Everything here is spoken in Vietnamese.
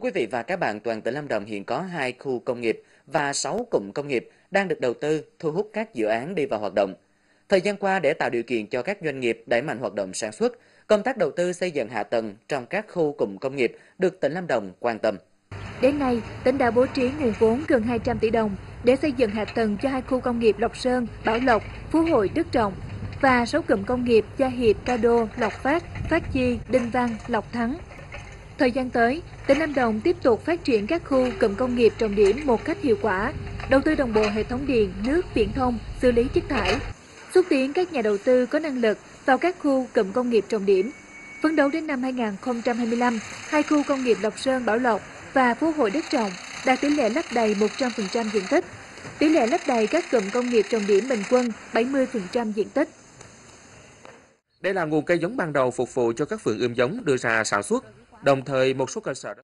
Thưa quý vị và các bạn, toàn tỉnh Lâm Đồng hiện có 2 khu công nghiệp và 6 cụm công nghiệp đang được đầu tư, thu hút các dự án đi vào hoạt động. Thời gian qua, để tạo điều kiện cho các doanh nghiệp đẩy mạnh hoạt động sản xuất, công tác đầu tư xây dựng hạ tầng trong các khu cụm công nghiệp được tỉnh Lâm Đồng quan tâm. Đến nay, tỉnh đã bố trí nguồn vốn gần 200 tỷ đồng để xây dựng hạ tầng cho hai khu công nghiệp Lộc Sơn, Bảo Lộc, Phú Hội, Đức Trọng và sáu cụm công nghiệp Gia Hiệp, Ca Đô, Lộc Phát, Phát Chi, Đinh Văn, Lộc Thắng. Thời gian tới, tỉnh Lâm Đồng tiếp tục phát triển các khu cụm công nghiệp trọng điểm một cách hiệu quả, đầu tư đồng bộ hệ thống điện, nước, viễn thông, xử lý chất thải, xúc tiến các nhà đầu tư có năng lực vào các khu cụm công nghiệp trọng điểm. Phấn đấu đến năm 2025, hai khu công nghiệp Lộc Sơn, Bảo Lộc và Phú Hội Đức Trọng đạt tỷ lệ lấp đầy 100% diện tích. Tỷ lệ lấp đầy các cụm công nghiệp trọng điểm bình quân 70% diện tích. Đây là nguồn cây giống ban đầu phục vụ cho các vườn ươm giống đưa ra sản xuất, đồng thời một số cơ sở